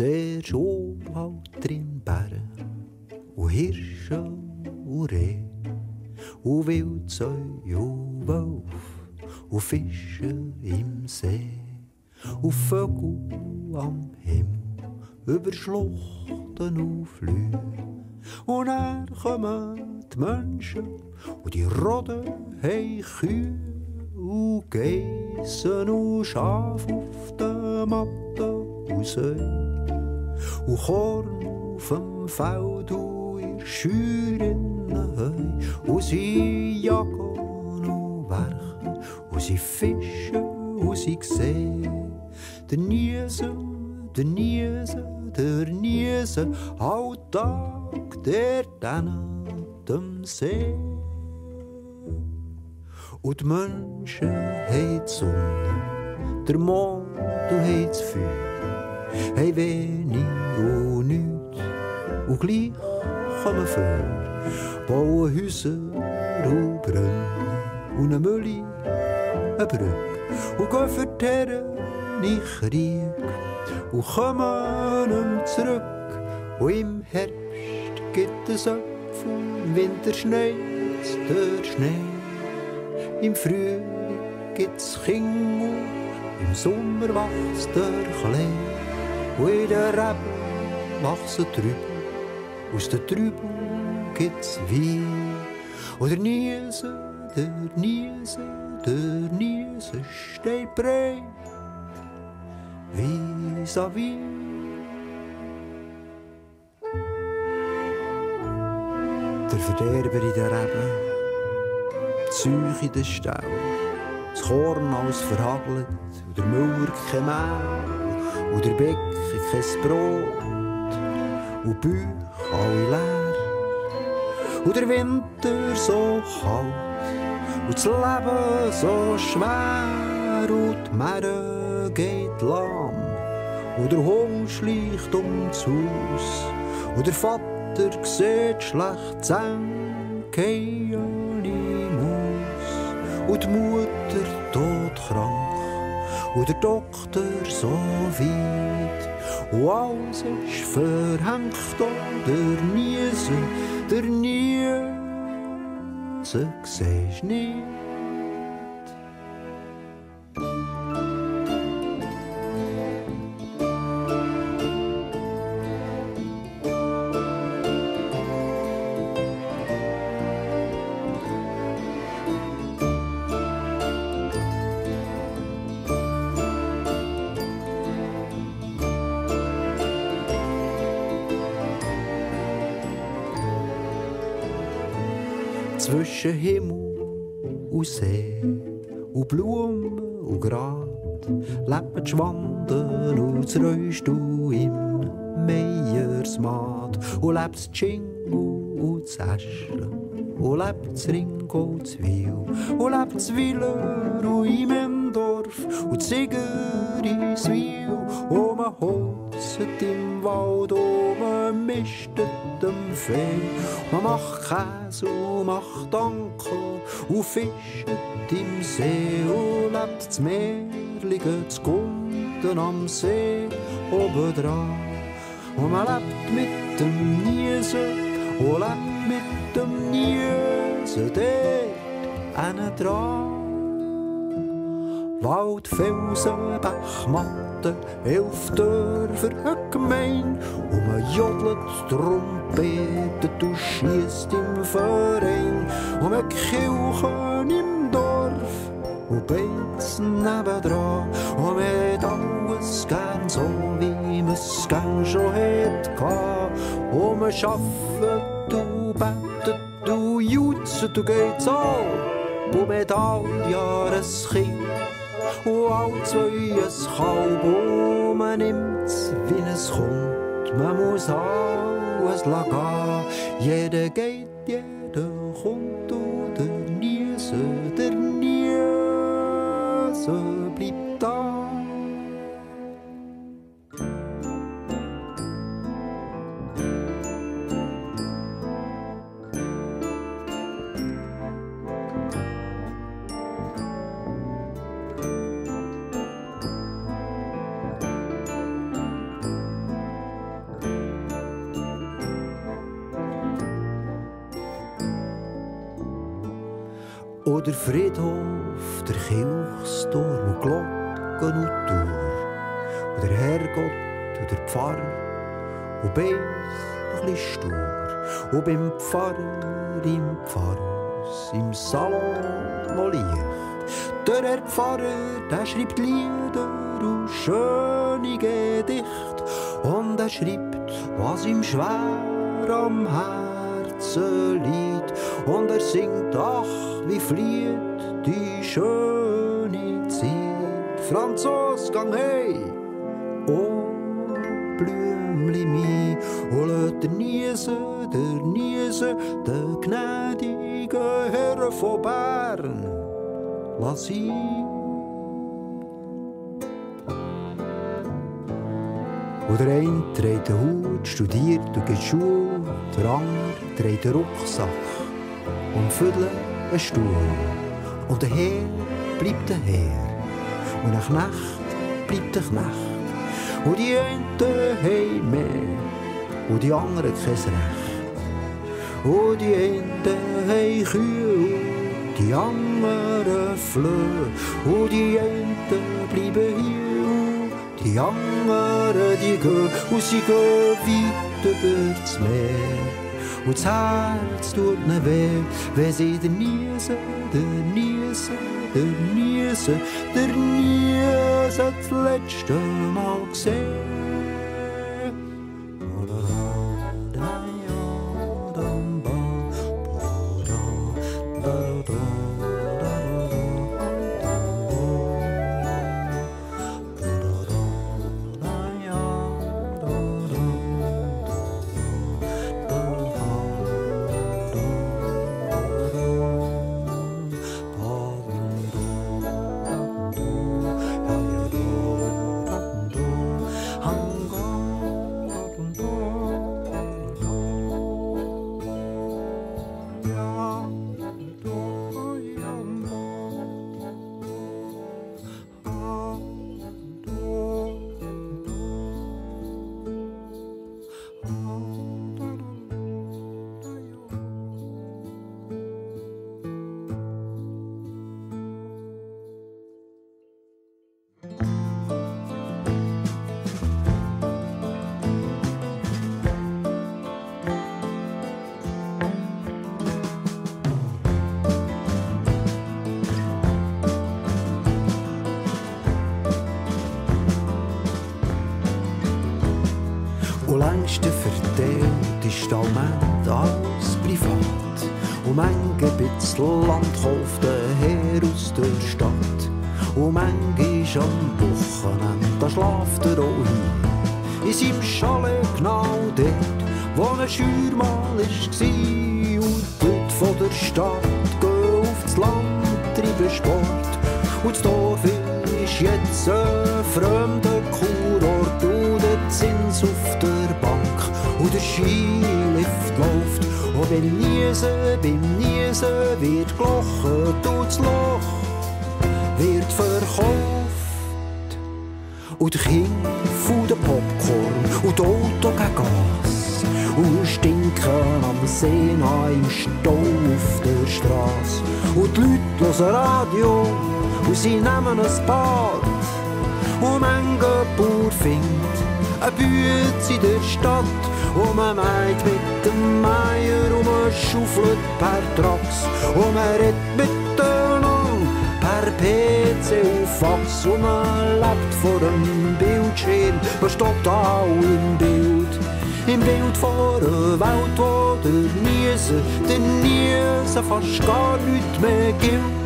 erst halt drin Bären und Hirsche und Reh und Wildsäu und Wolf und Fische im See und Vögel am Himmel über Schluchten und Flühe. Und dann kommen die Menschen und die Roden haben Kühe und Geissen und Schaf auf der Matte und Säu. Und Korn auf dem Feld und in Scheuren Heu. Und sie jagen und werken und sie fischen und sie sehen. Der Niesen, der Niesen, der Niesen, Alltag, der dann dem See. Und die Menschen haben die Sonne, der Mond und haben Feuer, haben wenig und nichts und gleich kommen vor, bauen Häuser und Brunnen und eine Mühle, eine Brücke und gehen für die Herren in Krieg und kommen nicht zurück und im Herbst gibt es Apfel, im Winter schneit der Schnee. Im Frühling gibt's Kingu, im Sommer wächst der Klee. Und in der Reben wachsen Trübel, aus der Trübel gibt's Wein. Und der Niese, der Niese, der Niese steht breit, vis-à-vis. Der Verderber in der Reben, die Seuche in den Stall, das Korn alles verhagelt, und der Müller kein und der Bäcker kein Brot, und Bäuche alle leer. Und der Winter so kalt, und das Leben so schwer, und die Meere geht lahm, und der Hund schleicht ums Haus, und der Vater sieht schlecht zusammen, keine Maus, und die Mutter todkrank, und der Doktor so weit, und alles ist verhängt, und der Niese, der Niese, siehst nicht. Zwischen Himmel und See und Blumen und Grat lebt die Schwanden und das Röstu im Meiersmaat und lebt das Jingu und das Äschle und lebt das Ringo und das Wil und lebt das Willer und im Dorf und das Ziger ins Wil holzet im Wald man mistet dem Fee man macht Käse und macht Anker und fischt im See. Und lebt das Meerlige zu Gunden am See. Oben dran und man lebt mit dem Niesen und lebt mit dem Niesen. Dort dran. Wald, Felsen, Bach, Matten, elf Dörfer, eine Gemein. Und man jodelt, trompetet und schiesst im Verein. Und man Kirchen im Dorf und Beiz nebendran. Und man hat alles gern so, wie man es gern schon hat gehabt. Und man schafft und betet und jutzt und geht's an. Und mit all Jahres Kind und all zwei ein Kalb man nimmt's, wie es kommt. Man muss alles lassen, jeder geht, jeder kommt und der Niese, der Niese Oder Friedhof, der Kirchstor und Glocken und Tour. Und der Herrgott und der Pfarrer und beides noch ein stur. Und beim Pfarrer im Pfarrhaus, im Salon noch Licht. Der Herr Pfarrer, der schreibt Lieder und schöne Gedichte. Und er schreibt, was ihm schwer am Herzen liegt. Und er singt, ach, wie flieht die schöne Zeit. Franzos, gang hey! Oh, Blümli mi, lädt der Niese, der Niese, der gnädige Herr von Bern. Lass ihn. Und der eine trägt den Hut, studiert und geht Schule, der andere trägt den Rucksack und füdelt einen Stuhl. Und der Herr bleibt der Herr und ein Knecht bleibt der Knecht. Und die einen haben mehr und die anderen kein Recht. Und die einen haben Kühe die anderen Flöhe. Und die einen bleiben hier die anderen die gehen. Und sie gehen weit über das Meer. utalt stundene væk Hvad se den nirse, den nirse, den nirse Den nirse fletschte mag selv das letzte Mal gesehen. Und längste verteilt ist allmählich alles privat. Und manche bisschen Land kauft der Herr aus der Stadt. Und manche am Wochenende, da schlaft er auch hier. In seinem Chalet genau dort, wo ein Scheuermal war. Und dort von der Stadt gehen auf das Land, treiben Sport. Und das Dorf ist jetzt ein fremder beim Niesen, beim Niesen wird gelochen das Loch wird verkauft. Und die Kinder fuhren Popcorn und die Auto gegen Gas. Und stinken am See nach im Stau auf der Straße. Und die Leute hören Radio und sie nehmen ein Bad. Und manche Bauer findet ein Bütz in der Stadt. Und man meint mit de meier om å sjofle per traks. Og med rett bytter nå per PCO-fax. Om jeg lett for en bildskjerm bestått av en bild. En bild for Wout og det nyeste, det nyeste gar ut med gilt.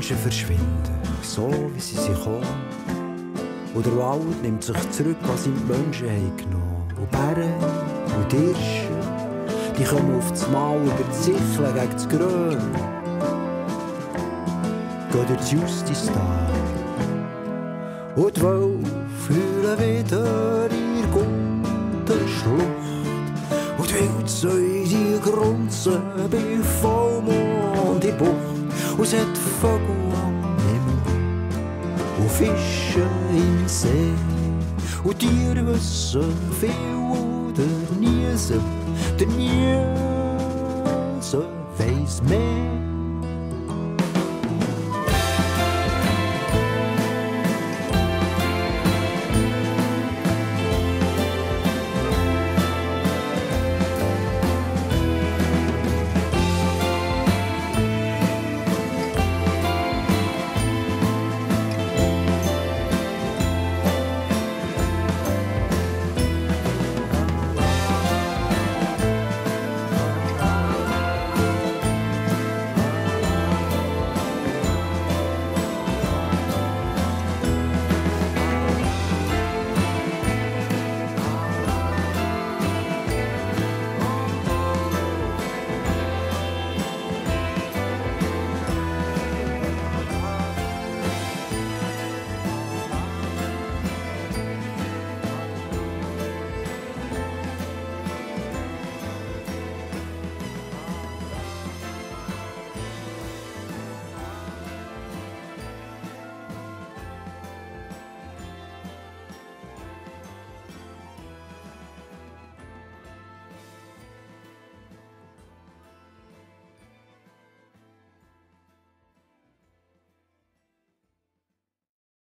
Menschen verschwinden, so wie sie sich kommen. Und der Wald nimmt sich zurück, was ihm die Menschen haben genommen. Und Bären und Hirsche, die kommen auf das Mal über die Sicheln gegen das Grün. geht er just ins Tal. Und die Wölfe heulen wieder ihr guten Schlucht. Und die Wildsäuse grunzen bei Vollmond in Bucht. Und es hat Vögel am Himmel und Fische im See. Und Tiere wissen viel oder niesen, der Niesen weiss mehr.